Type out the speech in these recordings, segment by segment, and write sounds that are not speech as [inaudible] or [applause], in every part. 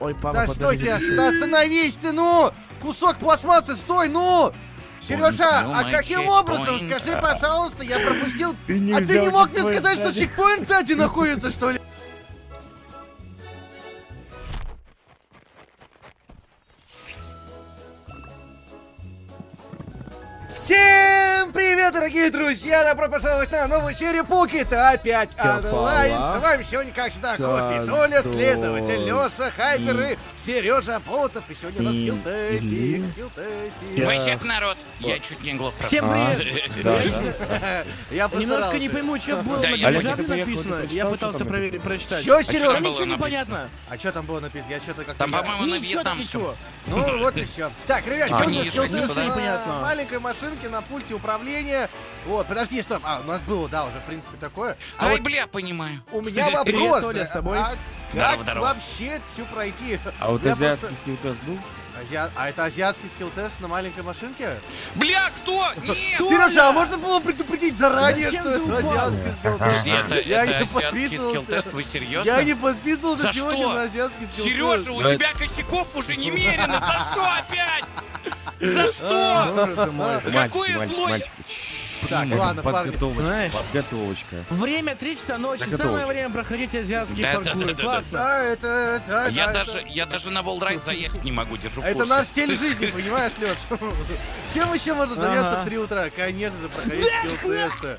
Ой, папа, Да стой подожди. ты, да остановись ты, ну! Кусок пластмассы, стой, ну! Сережа, а каким образом, скажи, пожалуйста, я пропустил... А ты не мог мне сказать, что чекпоинт сзади находится, что ли? Дорогие друзья! Добро пожаловать на новую серию Пукета! Опять онлайн! С вами сегодня, как всегда, Кофе, Толя, следователь, Леша, Хайпер и Сережа Болотов. И сегодня у нас скилл-тестик, скилл-тестик. Васек, народ, я чуть не глох Всем пропал. привет! Я [laughs] Немножко не пойму, что было на державе написано. Я пытался что прочитать. Чё, А там было ничего не написано? понятно. А что там было написано? Я что-то как-то... Там, по-моему, на Ничего там вьетнамском. ничего. Ну, вот и все. Так, ребят, А, сегодня ниже, скилл-тест да? на Непонятно. маленькой машинке на пульте управления. Вот, подожди, стоп. А, у нас было, да, уже, в принципе, такое. А Ай, вот бля, понимаю. у меня [laughs] Привет, вопрос. Толя, с тобой. А Здорово, как здорово. вообще все пройти? А вот Я азиатский просто- скилл-тест был? Азиа- А это азиатский скилл-тест на маленькой машинке? Бля, кто? Нет! Сережа, а можно было предупредить заранее, Зачем что это азиатский скилл-тест? Это, Я это не подписывался. скилл-тест, вы серьезно? Я не подписывался За сегодня что? на азиатский скилл-тест. Сережа, у тебя косяков уже немерено. За что опять? За что? Какое мальчики. Так, ладно, парни. Подготовочка, Знаешь- подготовочка. Время 3 часа ночи, самое время проходить азиатские Да, паркуры. да, да. Классно. Да, это... да, Я да, даже, это- я даже на волдрайд заехать не могу, держу в Это курсе. наш стиль жизни, понимаешь, Леш? [laughs] Чем еще можно заняться в 3 утра? Конечно же, проходить скилл-тесты.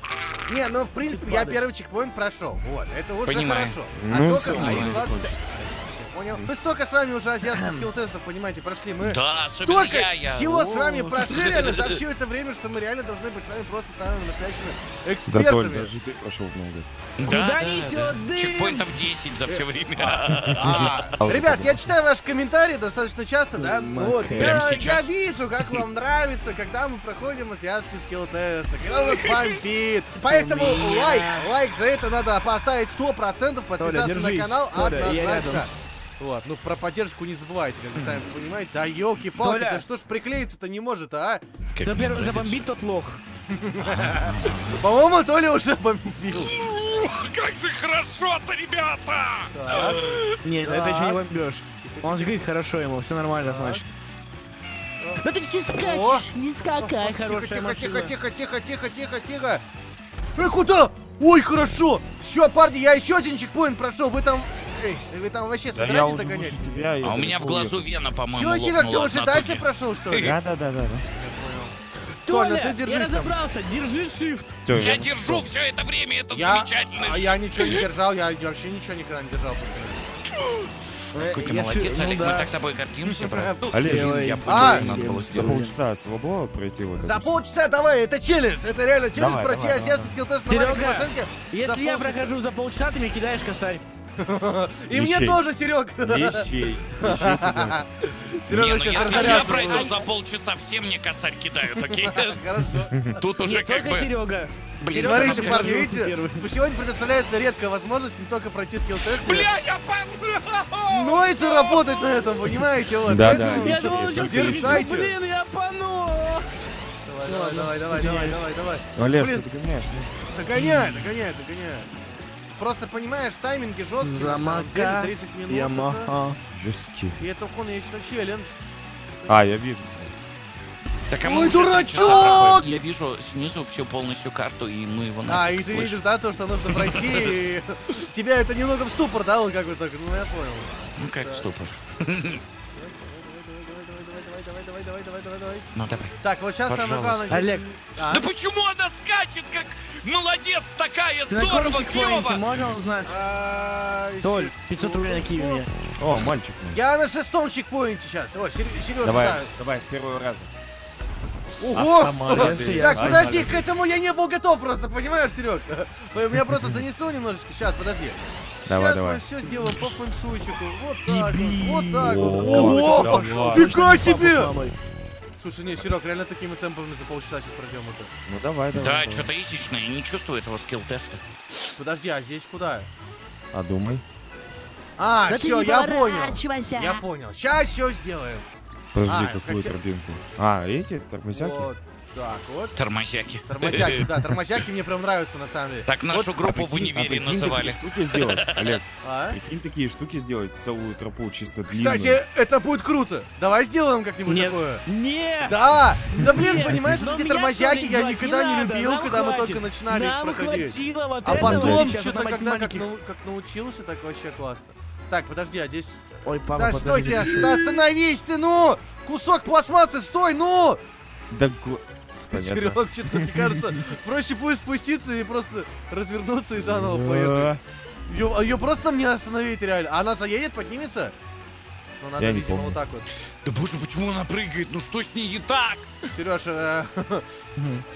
Не, ну, в принципе, я первый чекпоинт прошел. Вот, это уже Понимаю. хорошо. Ну, А сколько? понимаю. А их 25. Понял? Мы столько с вами уже азиатских [clears throat] скилл-тестов, понимаете, прошли. Мы Да, особенно столько я, я. всего с вами прошли реально за все это время, что мы реально должны быть с вами просто самыми настоящими Да, Толь, экспертами. даже ты прошел много. Да, да, да. дым? Чекпоинтов 10 за все время. [laughs] А, вот Ребят, я читаю ваши комментарии достаточно часто, да? Вот, я, вижу, как вам нравится, когда мы проходим азиатский скилл-тест, когда у нас бомбит. Поэтому лайк, лайк за это надо поставить 100%, подписаться на канал однозначно. Вот, ну про поддержку не забывайте, как вы сами понимаете. Да елки-палки, Толя. да что ж приклеиться-то не может, а? Как мне первый забомбит, тот лох. По-моему, Толя уже бомбил. Как же хорошо-то, ребята! Нет, это еще не бомбеж. Он же говорит хорошо ему, все нормально, значит. Ну ты че О! скачешь? Не скакай, хорошая Тихо, тихо, машина. тихо, тихо, тихо, тихо, тихо. Эй, куда? Ой, хорошо. Все, парни, я еще один чекпоинт прошел. Вы там, эй, вы там вообще Да я собираетесь уже догонять? тебя. я А у меня в далеко глазу уехал. вена, по-моему, Все, Серег, ты лопнула уже от дальше прошел, что ли? Да, да, да, да. Толя, ты я держись там. разобрался, держи shift. Всё, Я я держу все это время, это Я, замечательно. а я ничего не держал, я вообще ничего никогда не держал. Какой ты молодец, ну Олег, да. мы так тобой гордимся, [laughs] брат. Олег, Блин, я А! понял, надо было За сделать. полчаса слабо пройти вот За полчаса давай, это челлендж, это реально челлендж Давай, пройти давай, азиатский килтест на маленькой Серега, машинке. Если я полчаса. прохожу за полчаса, ты мне кидаешь косарь. И мне тоже, Серег. Не, Серега ну сейчас я пройду за полчаса, все мне косарь кидают, окей? Хорошо. Тут уже как бы... Серега. Блин, Серега Смотрите, парни, видите, сегодня предоставляется редкая возможность не только пройти скилл-тест, Бля, я пом... но и заработать на этом, понимаете? Вот, Да, да. Я думал, сейчас блин, я понос. Давай, давай, давай, давай, давай, давай. Олег, что ты гоняешь? Догоняй, догоняй, догоняй. Просто понимаешь, тайминги жесткие, Замака, 30 минут. Ямаха. Жесткий. И это конечно челлендж. А, я вижу. Так, а Ой, мы дурачок! Я вижу снизу всю полностью карту, и мы его А, и ты слышим. видишь, да, то, что нужно пройти, и [laughs] тебя это немного в ступор, да, вот как бы так, ну я понял. Ну как ступор. [laughs] Давай, давай, давай, давай, давай, давай, давай. Ну давай. Так, вот сейчас самое главное. Олег. А, Да почему она скачет, как молодец такая, Ты на здорово, клево? можно узнать? а, Толь, 500 рублей на Киеве мне. О, мальчик мой. Я на шестом чекпоинте сейчас. О, Сережа, Давай, да. давай, с первого раза. Ого! Так, подожди, к этому я не был готов просто, понимаешь, Серег? [laughs] Меня просто занесло немножечко. Сейчас, подожди. Давай, Сейчас давай. мы все сделаем по фэншуйчику. Вот так вот, вот так вот. Ого! Фига себе! Слушай, не, Серег, реально такими темпами за полчаса сейчас пройдем это. Ну давай, давай. Да, давай. что-то исичное, я не чувствую этого скилл-теста. Подожди, а здесь куда? А думай. А, Да все, я понял. Я понял. Сейчас все сделаем. Подожди, А, какую хотя- тропинку? А, эти тормозяки? Вот. Так, вот. Тормозяки. Тормозяки, да, [laughs] тормозяки мне прям нравятся на самом деле. Так нашу группу в А а универе прикинь называли. такие штуки сделать, [laughs] Олег, А? прикинь такие штуки сделать, целую тропу чисто длинную. Кстати, это будет круто. Давай сделаем как-нибудь Нет. такое. Нет! Да! Да блин, Нет, понимаешь, вот эти тормозяки я никогда не любил, нам когда мы только начинали их проходить. А потом что-то, когда как, математике. нау- как научился, так вообще классно. Так, подожди, а здесь... Ой, папа, Да стой подожди. ты, да остановись ты, ну! Кусок пластмассы, стой, ну! Да го- Понятно. Серег, что-то, мне кажется, проще будет спуститься и просто развернуться и заново поехать. Да. Ее, просто мне остановить реально. Она заедет, поднимется? Ну, надо, Я не видимо, помню. вот так вот. Да боже, почему она прыгает? Ну что с ней не так? Сережа,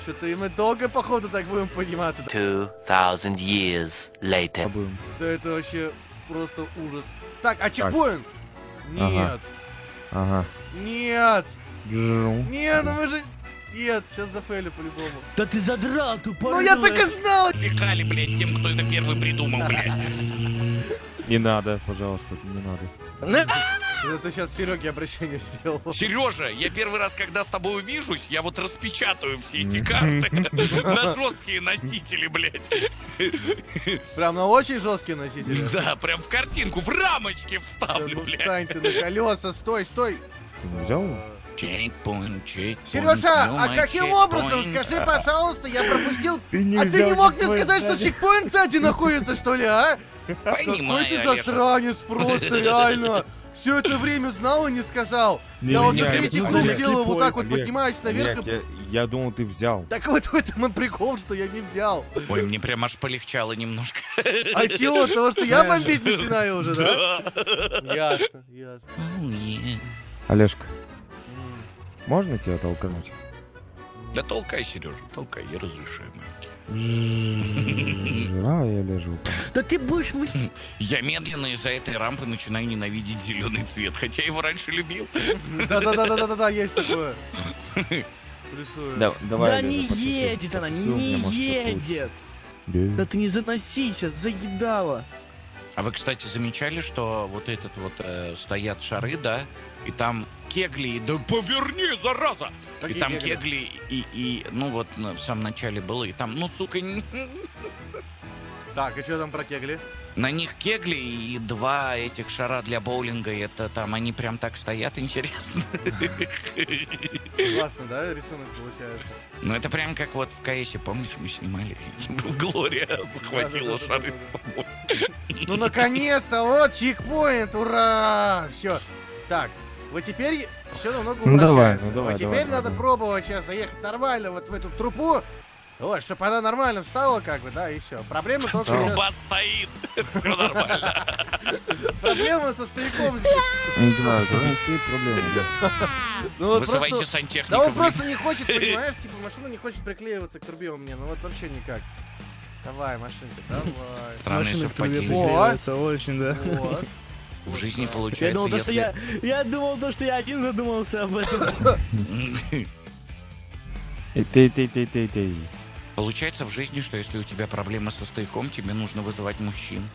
что-то и мы долго, походу, так будем подниматься. 2,000 years later. Да это вообще просто ужас. Так, а чекпоинт? Нет, Ага. Ага. нет, нет, ну мы же... Нет, сейчас зафейли по-любому. Да ты задрал, тупой. Ну я так и знал! Пекали, блядь, тем, кто это первый придумал, блядь. Не надо, пожалуйста, не надо. Это сейчас Сереге обращение сделал. Сережа, я первый раз, когда с тобой увижусь, я вот распечатаю все эти карты [laughs] на жесткие носители, блядь. Прям на очень жесткие носители. Да, прям в картинку, в рамочке вставлю, ну блядь. встань ты на колеса, стой, стой. Ты не взял. Сережа, а мой каким образом? Скажи, пожалуйста, я пропустил. Ты А ты не мог мне сказать, что чекпоинт сзади находится, что ли, а? Какой Понимаю, ты Олеша. засранец просто, реально. Все это время знал и не сказал. Не, Я уже третий круг делаю вот так вот, Олег, поднимаюсь наверх. Олег, и- я, я думал, ты взял. Так вот в этом и прикол, что я не взял. Ой, мне прям аж полегчало немножко. А чего? Того, что я бомбить начинаю уже, да? Ясно, ясно. Олежка, можно тебя толкнуть? Да толкай, Сережа, толкай, я разрешаю, маленький. А, я лежу. Да ты будешь вы... Я медленно из-за этой рампы начинаю ненавидеть зеленый цвет, хотя его раньше любил. Да-да-да-да-да-да, есть такое. Да, давай, Да не едет она, не едет. Да ты не заносись, заедала. А вы, кстати, замечали, что вот этот вот э, стоят шары, да, и там кегли, и- да поверни, зараза! и Какие там кегли? кегли, и, и, ну вот в самом начале было, и там, ну, сука, Так, и что там про кегли? на них кегли и два этих шара для боулинга, и это там, они прям так стоят, интересно. Классно, да, рисунок получается? Ну, это прям как вот в КСе, помнишь, мы снимали, Глория захватила шары с собой. Ну, наконец-то, вот чекпоинт, ура! Все. Так, вот теперь все намного Ну, давай, упрощается. ну, давай, Вот теперь давай, надо давай. пробовать сейчас заехать нормально вот в эту трубу. Вот, чтобы она нормально встала, как бы, да, и все. Проблема только сейчас- Труба стоит, [laughs] все нормально. Проблема со стояком. Да, да, стоит проблема. да. Ну вот Вызывайте просто... сантехника. Да он просто не хочет, [laughs] понимаешь, типа машина не хочет приклеиваться к трубе у меня, ну вот вообще никак. Давай, машинка, давай. Совпадение. приклеиваются, очень, да. В жизни Я получается, думал, то, что если... я, я думал, то, что я один задумался об этом. [laughs] Эй, ты, ты, ты, ты, ты. Получается в жизни, что если у тебя проблемы со стояком, тебе нужно вызывать мужчин.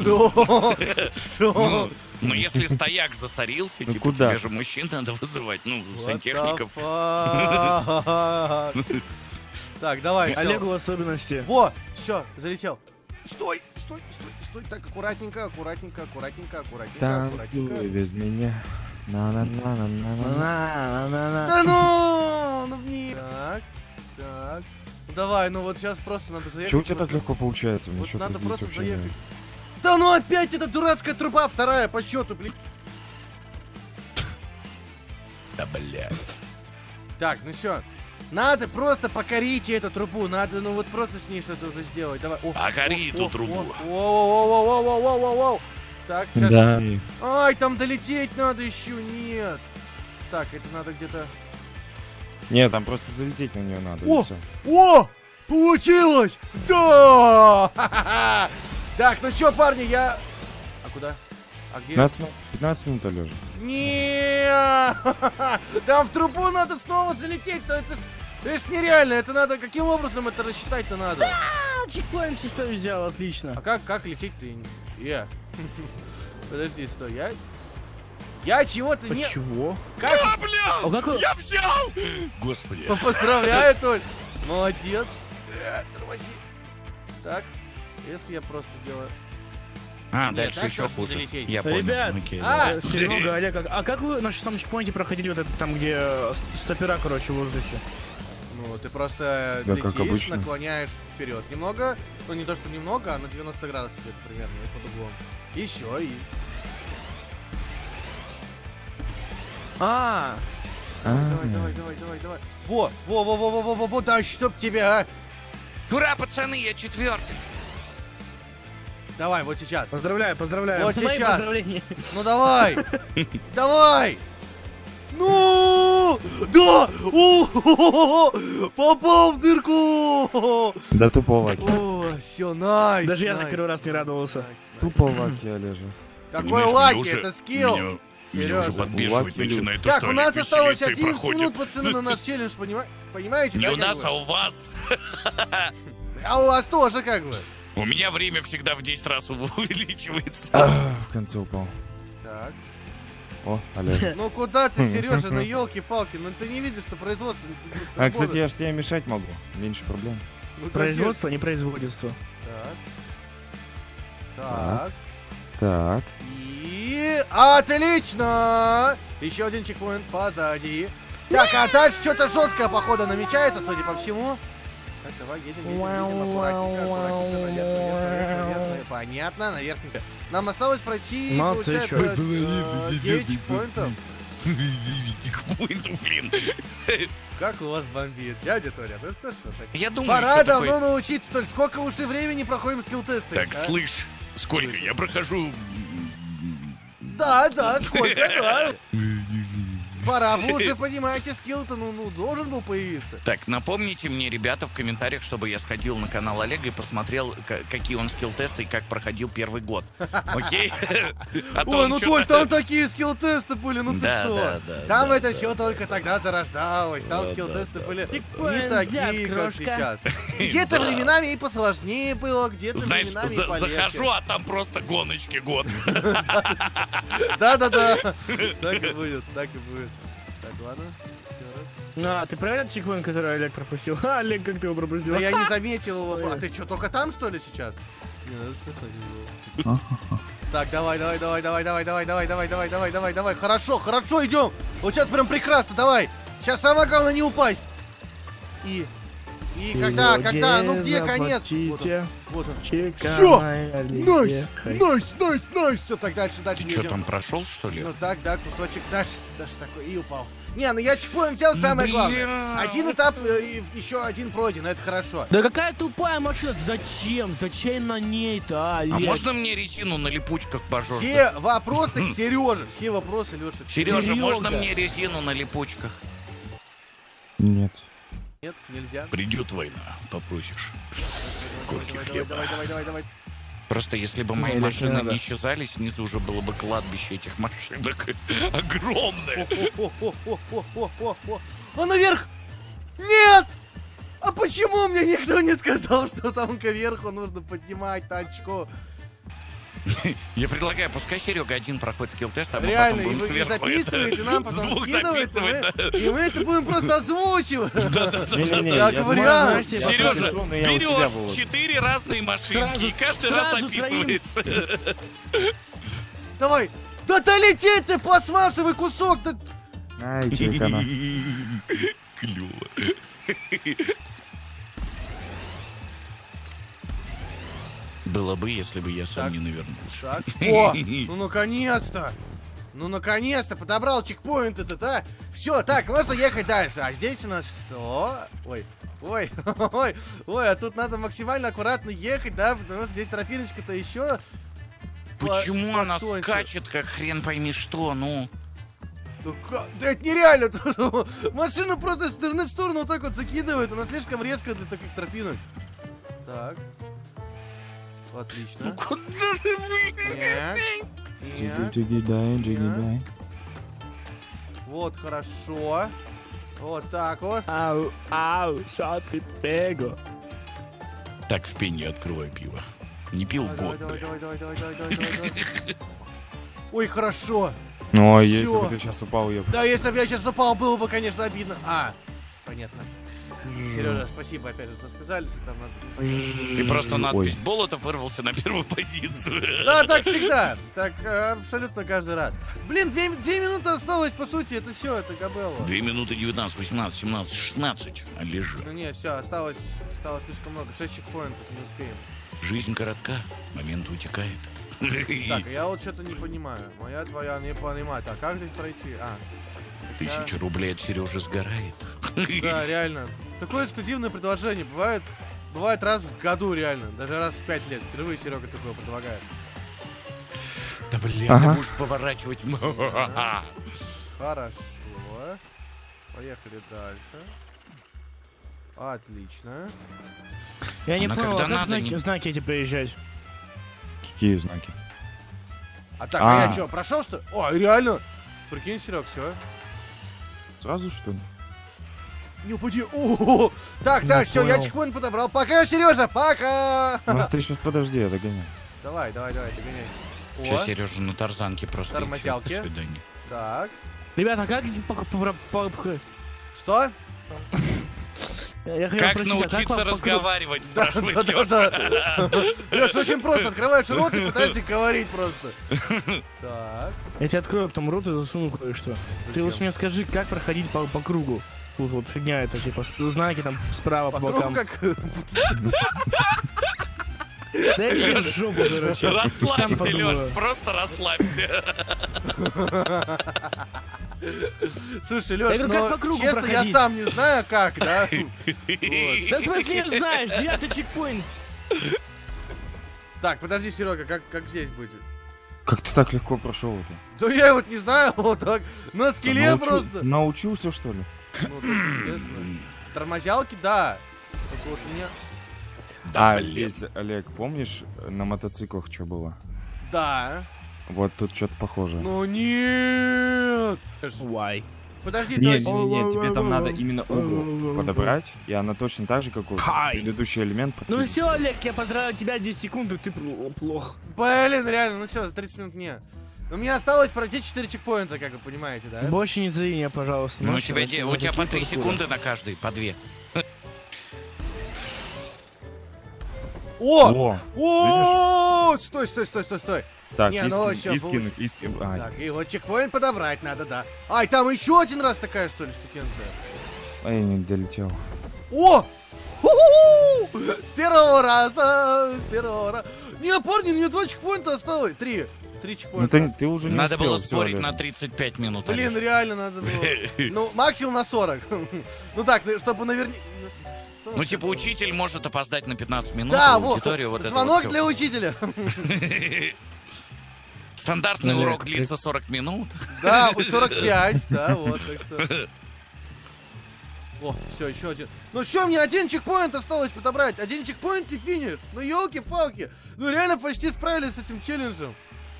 Что? Что? Ну, ну, если стояк засорился, Ну, типа, тебе же мужчин надо вызывать, ну, сантехников. [laughs] Так, давай. Олегу особенности. Во, все, залетел. Стой, стой, стой, стой. Так, аккуратненько, аккуратненько, аккуратненько, аккуратненько, Танцуй аккуратненько. без меня. на на на на на на На-на-на-на. Да ну, ну вниз. Так, так. Ну давай, ну вот сейчас просто надо заехать. Чего у тебя так легко получается? Мне Вот надо просто заехать. не- Да ну опять эта дурацкая труба, вторая по счету, блин. Да, блядь. Так, ну все. Надо просто покорить эту трубу. Надо, ну вот просто с ней что-то уже сделать. Давай. О, Покори о, эту о, трубу. о, Воу-воу-воу-воу-воу-воу-воу. Так, сейчас. Да. Ай, там долететь надо еще. Нет. Так, это надо где-то. Нет, там просто залететь на нее надо. О! О! Получилось! Да! [laughs] Так, ну что, парни, я... А куда? А где? 15 минут, 15 минут, Алёша. Нет! Там в трубу надо снова залететь, то это ж... Это ж нереально, это надо... Каким образом это рассчитать-то надо? А, чекпоинт шестой взял, А отлично. как, как лететь-то? Я. [laughs] Подожди, стой, я... Я чего-то не... Чего? Как? А, бля! А как Я взял! Господи. Поздравляю, Толь. Молодец. Э, Тормози. Так, если я просто сделаю... А, Нет, дальше так еще хуже. долететь. Я понял. Ребят, Окей, А! Э, Серега, [laughs] Олег, а а как вы на шестом чекпоинте проходили вот это там, где э, стопера, короче, в воздухе? Ну, ты просто Да, как летишь, обычно. наклоняешь вперед немного. Ну, не то, что немного, а на 90 градусов где-то примерно, и под углом. И все, и... А, Давай, давай, давай, давай, давай. Во, во, во, во, во, во, во, во, да чтоб тебя, а! Ура, пацаны, я четвертый. Давай, вот сейчас. поздравляю, поздравляю. Вот Мои сейчас. поздравления. Ну давай! [laughs] Давай! Ну! Да! О, Попал в дырку! Да тупо lucky. О, все, nice! Даже я на первый раз не радовался. nice. Тупо lucky, Олежа. Какой lucky, это skill! Меня, уже подбешивать начинает Так, у нас осталось веселится и 11 проходит. минут, пацаны, на наш челлендж, понима- понимаете? Не у нас, а у вас. А у вас тоже как бы. У меня время всегда в 10 раз [laughs] увеличивается. А, В конце упал. Так. О, Олежа. [laughs] Ну куда ты, Сережа, ну елки-палки, [laughs] ну ты не видишь, что производство... А, кстати, я ж тебе мешать могу. Меньше проблем. Ну. Производство, не производство. Так. Так. Так. И... Отлично! Еще один чекпоинт позади. Так, а дальше что-то жесткое, походу, намечается, судя по всему. Так, давай, едем, едем, едем, аккуратненько, аккуратненько, наверх, наверх, наверх, наверх. Понятно, наверх не всё. Нам осталось пройти, Молодцы, получается, э, 9 чекпоинтов. Чекпоинт, блин. Как у вас бомбит, дядя Толя, ну что ж вы так? Я думаю, Пора что давно такой... научиться, Толь, сколько уж ты времени проходим скилл-тесты? Так, а? слышь, сколько? Я прохожу... Да, да, сколько, да. [laughs] Пора, вы [laughs] уже понимаете, скилл-то, ну, ну, должен был появиться. Так, напомните мне, ребята, в комментариях, чтобы я сходил на канал Олега и посмотрел, какие он скилл-тесты и как проходил первый год. [laughs] Окей? [laughs] А Ой, ну Толь, там такие скилл-тесты были, ну ты что? да, да, Там это все только тогда зарождалось, там скилл-тесты были не такие, как сейчас. Где-то временами и посложнее было, где-то Знаешь, временами и захожу, а там просто гоночки год. Да-да-да, так и будет, так и будет. Ладно. А, ты проверил чекпоинт, который Олег пропустил? А, Олег, как ты его пропустил? Да я не заметил его. А ты что, только там, что ли, сейчас? Не, надо смотреть его. Так, давай, давай, давай, давай, давай, давай, давай, давай, давай, давай, давай, давай. Хорошо, хорошо, идем. Вот сейчас прям прекрасно, давай. Сейчас самое главное не упасть. И... И когда, когда, ну где конец? Вот он, вот он. Всё! Найс, найс, найс, найс. Все, так дальше, дальше Ты что, там прошел, что ли? Ну так, да, кусочек, дальше, дальше такой, и упал. Не, ну я чекпоинт взял, самое главное. Один этап, э, и еще один пройден, это хорошо. Да какая тупая машина, зачем? Зачем на ней-то, а, А можно мне резину на липучках пожестче? [laughs] Все вопросы к Сереже. Все вопросы, Леша. Сережа, можно мне резину на липучках? Нет. Нет, нельзя. Придет война, попросишь. Корки Давай, давай, хлеба. давай, давай, давай, давай. Просто если бы Не, мои не машины надо. не исчезали, снизу уже было бы кладбище этих машинок. [laughs] Огромное. А наверх! Нет! А почему мне никто не сказал, что там кверху нужно поднимать тачку? [laughs] Я предлагаю, пускай Серега один проходит скилл-тест, а мы Реально, потом будем и сверху записываете нам, потом звук скидываете, мы- и мы это будем просто озвучивать. [laughs] Как я вариант. я Сережа, берешь четыре разные машинки и каждый раз записываешь. [laughs] Давай! Да долететь ты, пластмассовый кусок! Да... Ай, чиркана. Клево. Было бы, если бы я сам Так. не навернулся. Так. [laughs] О, ну наконец-то! Ну наконец-то подобрал чекпоинт этот, а! Все, так, можно ехать дальше. А здесь у нас что? Ой, ой, [laughs] ой, ой, а тут надо максимально аккуратно ехать, да, потому что здесь тропиночка-то еще. Почему по- она скачет, как хрен пойми что, ну? Ну ка- Да это нереально! [laughs] Машина просто из стороны в сторону вот так вот закидывает, она слишком резкая для таких тропинок. Так. Отлично. Ну куда ты, блин? Нет. Нет. Джиги-дай, джиги-дай. Вот, хорошо. Вот так вот. Ау, ау, ты пего? Так, в пене открывай пиво. Не пил Давай, год, давай, бля. давай, давай, давай, давай, давай, давай, давай. Ой, хорошо. Ну, а если бы ты сейчас упал, я... Да, если бы я сейчас упал, было бы, конечно, обидно. А, понятно. Сережа, спасибо, опять же, что сказали, что там надо... И просто надпись Ой. Болотов вырвался на первую позицию. Да, так всегда. Так э, абсолютно каждый раз. Блин, две, две минуты осталось, по сути, это все, это Габелло. 2 минуты 19, 18, 17, 16. А лежи. Ну не, все, осталось, осталось слишком много. Шесть чекпоинтов, не успеем. Жизнь коротка, момент утекает. Так, я вот что-то не понимаю. Моя твоя не понимает. А как здесь пройти? А. Тысяча рублей от Сережи сгорает. [laughs] Да, реально. Такое эксклюзивное предложение. Бывает, бывает раз в году, реально. Даже раз в пять лет. Впервые Серега такое предлагает. Да блин, Ага. ты будешь поворачивать. [laughs] Хорошо. Поехали дальше. Отлично. Я не Она понял, когда а как надо, знаки, не- знаки эти проезжать? Какие знаки? А так, а, я А. что, прошел что? О, реально? Прикинь, Серег, все. Сразу, что ли? Не упади. О, Так, так, все, я чекпоинт подобрал. Пока, Сережа, пока. Ну, ты сейчас подожди, я догоняю. Давай, давай, давай, догоняй. Сейчас Сережа на тарзанке просто. Тормозялки. До свидания. так. Ребята, как... по- по- Что? [laughs] Я Как спросить, а научиться по- по- разговаривать, спрашивает Да, да, Лёша. да. Леш, очень просто. Открываешь рот и пытаешься говорить просто. Так. Я тебе открою потом рот и засуну кое-что. Ты лучше мне скажи, как проходить по, по кругу. Тут вот фигня это, типа, знаки там справа по, По бокам. как... Да я жопу, короче. Расслабься. Леш, просто расслабься. [laughs] Слушай, Леш, Я говорю, как ну, честно, я проходить? сам не знаю, как, да? [laughs] Вот. Да в смысле не знаешь, девятый чекпоинт. Так, подожди, Серега, как, как здесь будет? Как ты так легко прошел это? Да я вот не знаю, [laughs] вот так, на скеле Научу- просто. Научился, что ли? Ну, так, естественно. Тормозялки, да. Только вот меня... а, блин. здесь, Олег, помнишь, на мотоциклах что было? Да. Вот тут что-то похоже. Ну нет! Why? Подожди, то Нет, есть... нет, нет, тебе там надо именно угол подобрать, и она точно так же, как вот Хай. предыдущий элемент. Ну все, Олег, я поздравляю тебя 10 секунд, ты пл- плох. Блин, реально, ну все, за 30 минут не. У меня осталось пройти 4 чекпоинта, как вы понимаете, да? Больше не зови меня, пожалуйста. Ну, у тебя, де- у тебя по такие 3 паркуры. секунды на каждый, по 2. О! О! О! Стой, стой, стой, стой, стой. Так, Не, и, ну скин- всё, и скинуть, и скинуть. А, Так, и вот чекпоинт подобрать надо, да. Ай, там еще один раз такая, что ли, штукенция. а я не долетел. О! С первого раза, с первого раза. Не, парни, мне два чекпоинта осталось. Три. Три Ну чекпоинта. ты, ты уже не Надо успел, было спорить на 35 минут. Блин, Олег. реально надо было. [laughs] Ну, максимум на 40. [laughs] Ну так, ну, чтобы наверняка... Ну, типа, учитель может опоздать на 15 минут, Да, а вот, аудитория вот это звонок вот для учителя. [laughs] Стандартный Олег, урок длится 40 минут. Да, 45, [laughs] да, вот, так что... О, все, еще один. Ну все, мне один чекпоинт осталось подобрать. Один чекпоинт и финиш. Ну елки-палки. Ну реально почти справились с этим челленджем.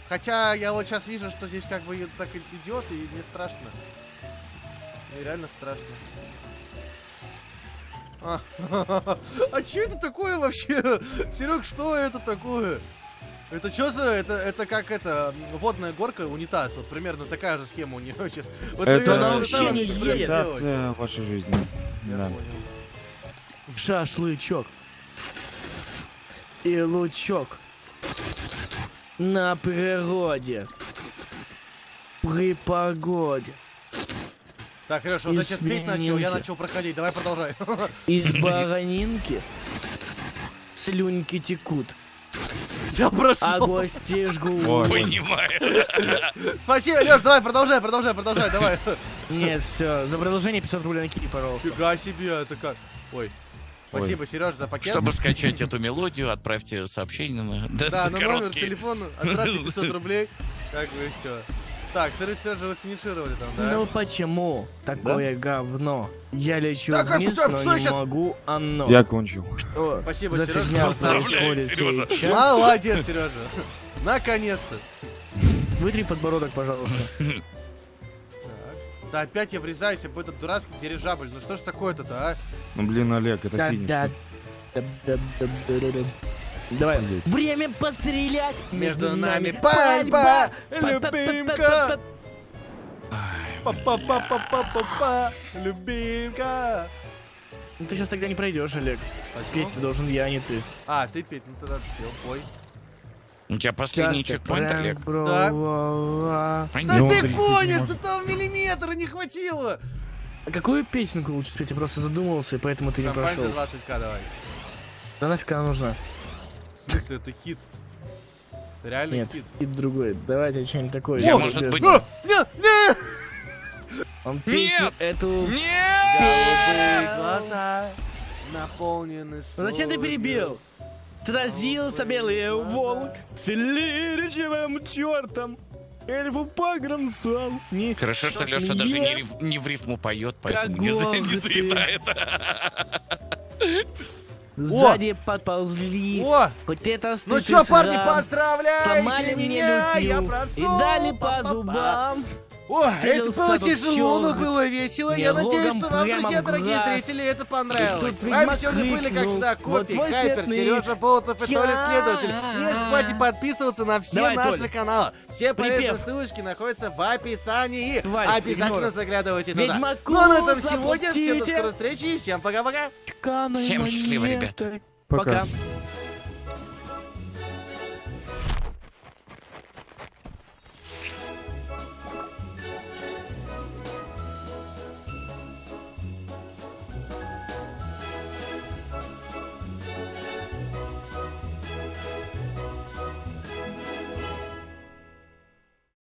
Хотя я вот сейчас вижу, что здесь как бы так идет, и мне страшно. Мне реально страшно. А, [laughs] а [laughs] что это такое вообще? Серег, что это такое? Это что за... Это, это как это... Водная горка, унитаз. Вот примерно такая же схема у нее [laughs] сейчас. Вот Это она вообще не едет. вашей жизни. Я Да. понял. Шашлычок. И лучок. На природе. При погоде. Так, Леша, вот я сейчас клеить начал, я начал проходить. Давай продолжай. Из [laughs] баранинки слюньки текут, Я а прошел. гости жгут. Понимаю. Спасибо, Леш, давай, продолжай, продолжай, продолжай, давай. Нет, все, за продолжение 500 рублей накинь, пожалуйста. Фига себе, это как? Ой. Спасибо, Сереж, за пакет. Чтобы скачать эту мелодию, отправьте сообщение на Да, на номер телефона, отправьте 500 рублей. Как бы и все. Так, Сыры Сережа вы финишировали там, да? Ну почему такое говно? Я лечу Так, а вниз, но не щас. могу оно. Я кончил. Что Спасибо, за фигня происходит Серёжа. сейчас? Молодец, Сережа. Наконец-то. Вытри подбородок, пожалуйста. Так. Да опять я врезаюсь об этот дурацкий дирижабль. Ну что ж такое-то-то, а? Ну блин, Олег, это финиш. Да, да, да, да, да, да, да. Давай. Время пострелять. Между нами пальба, любимка. Па-па-па-па-па-па-па. Любимка. Ну ты сейчас тогда не пройдешь, Олег. Почему? Петь должен я, а не ты. А, ты петь, ну тогда все, пой. У тебя последний чекпоинт, Олег? брова. Да Понятно. ты гонишь, не ты там миллиметра не хватило. А какую песенку лучше спеть? Я просто задумался, и поэтому ты не прошел. 20к давай. Да нафиг она нужна? В смысле, это хит? Это Реально Нет, хит. и другой. Давайте что-нибудь такое. Я, может быть- А, Не, не! Он Нет! эту... Нет! Голубые глаза наполнены Ну Зачем ты перебил? Сразился белый волк с величавым чертом. Эльфу погранцам. Не Хорошо, что Леша даже не, риф- не в рифму поет, поэтому не, за- не заедает. [laughs] Сзади подползли. О, Хоть это ну чё, парни, срам. поздравляйте Сломали меня, я лютню прошел. и дали по Па-па-па. зубам. О, это было тяжело, но чёрт. было весело. Я надеюсь, что вам, друзья, дорогие зрители, это понравилось. С вами сегодня были, как всегда, «Вот Кофе, смертный Сережа Болотов и Толя час». Следователь. Не забывайте подписываться на все Давай, наши каналы. Все полезные ссылочки находятся в описании. Тварь, Обязательно заглядывайте туда. Ведьмаку Ну а на этом сегодня. Всем до скорой встречи и всем пока-пока. Всем счастливо, ребята. Пока.